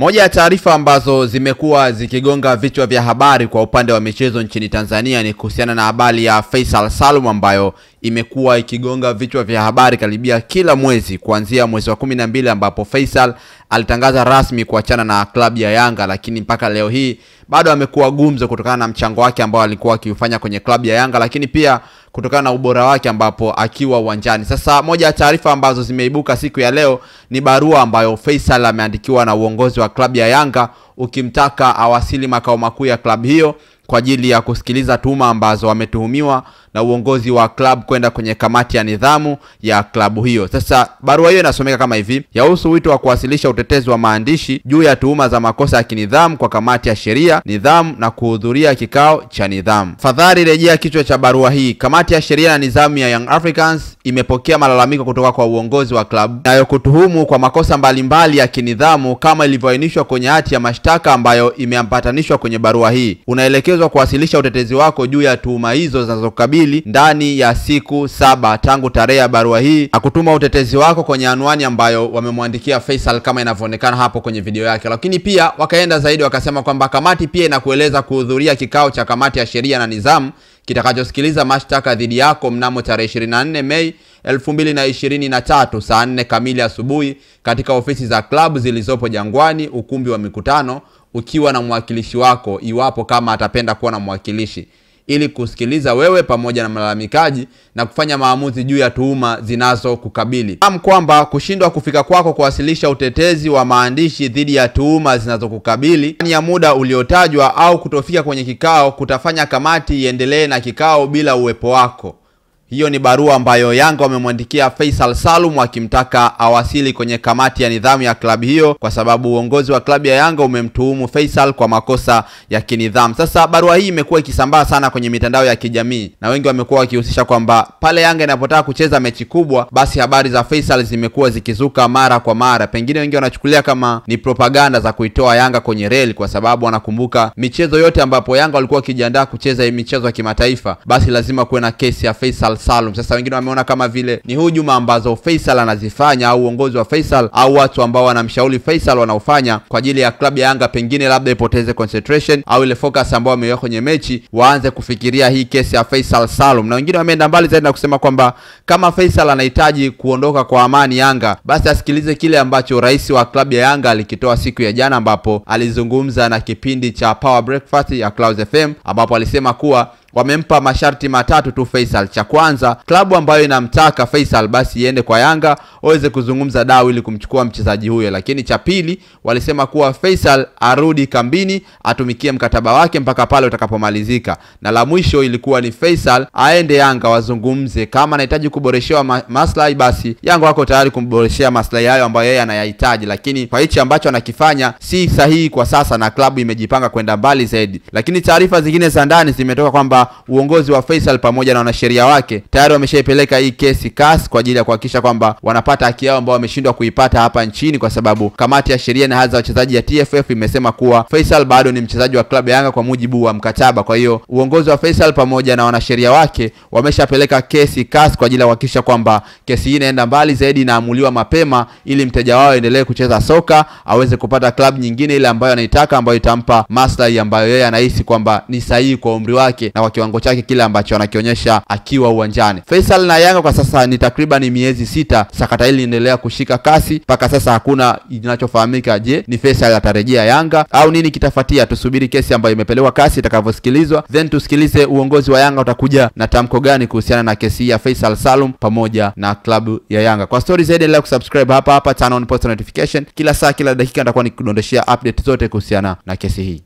Moja ya taarifa ambazo zimekuwa zikigonga vichwa vya habari kwa upande wa michezo nchini Tanzania ni kuhusiana na habari ya Faisal Salum ambayo imekuwa ikigonga vichwa vya habari karibia kila mwezi kuanzia mwezi wa kumi na mbili ambapo Faisal alitangaza rasmi kuachana na klabu ya Yanga, lakini mpaka leo hii bado amekuwa gumzo kutokana na mchango wake ambao alikuwa akiufanya kwenye klabu ya Yanga, lakini pia kutokana na ubora wake ambapo akiwa uwanjani. Sasa moja ya taarifa ambazo zimeibuka siku ya leo ni barua ambayo Faisal ameandikiwa na uongozi wa klabu ya Yanga ukimtaka awasili makao makuu ya klabu hiyo kwa ajili ya kusikiliza tuhuma ambazo wametuhumiwa na uongozi wa klabu kwenda kwenye kamati ya nidhamu ya klabu hiyo. Sasa barua hiyo inasomeka kama hivi: yahusu wito wa kuwasilisha utetezi wa maandishi juu ya tuhuma za makosa ya kinidhamu kwa kamati ya sheria, nidhamu na kuhudhuria kikao cha nidhamu. Fadhali rejea kichwa cha barua hii. Kamati ya sheria na nidhamu ya Young Africans imepokea malalamiko kutoka kwa uongozi wa klabu nayokutuhumu kwa makosa mbalimbali mbali ya kinidhamu kama ilivyoainishwa kwenye hati ya mashtaka ambayo imeambatanishwa kwenye barua hii. Unaelekezwa kuwasilisha utetezi wako juu ya tuhuma hizo zinazokabili ndani ya siku saba tangu tarehe ya barua hii na kutuma utetezi wako kwenye anwani ambayo wamemwandikia Faisal kama inavyoonekana hapo kwenye video yake. Lakini pia wakaenda zaidi wakasema kwamba kamati pia inakueleza kuhudhuria kikao cha kamati ya sheria na nidhamu kitakachosikiliza mashtaka dhidi yako mnamo tarehe 24 Mei 2023 saa 4 kamili asubuhi katika ofisi za klabu zilizopo Jangwani, ukumbi wa mikutano, ukiwa na mwakilishi wako iwapo kama atapenda kuwa na mwakilishi ili kusikiliza wewe pamoja na malalamikaji na kufanya maamuzi juu ya tuhuma zinazokukabili. Fahamu kwamba kushindwa kufika kwako kuwasilisha utetezi wa maandishi dhidi ya tuhuma zinazokukabili ndani ya muda uliotajwa au kutofika kwenye kikao kutafanya kamati iendelee na kikao bila uwepo wako. Hiyo ni barua ambayo Yanga wamemwandikia Faisal Salum akimtaka awasili kwenye kamati ya nidhamu ya klabu hiyo kwa sababu uongozi wa klabu ya Yanga umemtuhumu Faisal kwa makosa ya kinidhamu. Sasa barua hii imekuwa ikisambaa sana kwenye mitandao ya kijamii na wengi wamekuwa wakihusisha kwamba pale Yanga inapotaka kucheza mechi kubwa, basi habari za Faisal zimekuwa zikizuka mara kwa mara. Pengine wengi wanachukulia kama ni propaganda za kuitoa Yanga kwenye reli, kwa sababu wanakumbuka michezo yote ambapo Yanga walikuwa wakijiandaa kucheza michezo ya kimataifa, basi lazima kuwe na kesi ya Faisal Salum. Sasa wengine wameona kama vile ni hujuma ambazo Faisal anazifanya au uongozi wa Faisal au watu ambao wanamshauri Faisal wanaofanya kwa ajili ya klabu ya Yanga, pengine labda ipoteze concentration au ile focus ambayo wameiweka kwenye mechi, waanze kufikiria hii kesi ya Faisal Salum. Na wengine wameenda mbali zaidi na kusema kwamba kama Faisal anahitaji kuondoka kwa amani Yanga, basi asikilize kile ambacho rais wa klabu ya Yanga alikitoa siku ya jana, ambapo alizungumza na kipindi cha Power Breakfast ya Clouds FM, ambapo alisema kuwa wamempa masharti matatu tu Faisal. Cha kwanza, klabu ambayo inamtaka Faisal basi iende kwa Yanga waweze kuzungumza dau ili kumchukua mchezaji huyo. Lakini cha pili, walisema kuwa Faisal arudi kambini atumikie mkataba wake mpaka pale utakapomalizika, na la mwisho ilikuwa ni Faisal aende Yanga wazungumze, kama anahitaji kuboreshewa ma maslahi, basi Yanga wako tayari kumboreshea maslahi hayo ambayo yeye anayahitaji, lakini kwa hichi ambacho anakifanya si sahihi kwa sasa, na klabu imejipanga kwenda mbali zaidi. Lakini taarifa zingine za ndani zimetoka kwamba uongozi wa Faisal pamoja na wanasheria wake tayari wameshaipeleka hii kesi CAS kwa ajili ya kuhakikisha kwamba wanapata haki yao ambao wameshindwa kuipata hapa nchini, kwa sababu kamati ya sheria na haki za wachezaji ya TFF imesema kuwa Faisal bado ni mchezaji wa klabu ya Yanga kwa mujibu wa mkataba. Kwa hiyo uongozi wa Faisal pamoja na wanasheria wake wameshapeleka kesi CAS kwa ajili ya kuhakikisha kwamba kesi hii inaenda mbali zaidi, inaamuliwa mapema, ili mteja wao endelee kucheza soka, aweze kupata klabu nyingine ile ambayo anaitaka, ambayo itampa maslahi ambayo yeye anahisi kwamba ni sahihi kwa umri wake na kiwango chake kile ambacho anakionyesha akiwa uwanjani. Faisal na Yanga kwa sasa ni takriban miezi sita, sakata hili linaendelea kushika kasi. Mpaka sasa hakuna kinachofahamika. Je, ni Faisal atarejea Yanga au nini kitafuatia? Tusubiri kesi ambayo imepelewa kasi itakavyosikilizwa, then tusikilize uongozi wa Yanga utakuja na tamko gani kuhusiana na kesi ya Faisal Salum pamoja na klabu ya Yanga. Kwa stori zaidi, endelea kusubscribe hapa hapa, turn on post notification. Kila saa kila dakika nitakuwa nikudondoshia update zote kuhusiana na kesi hii.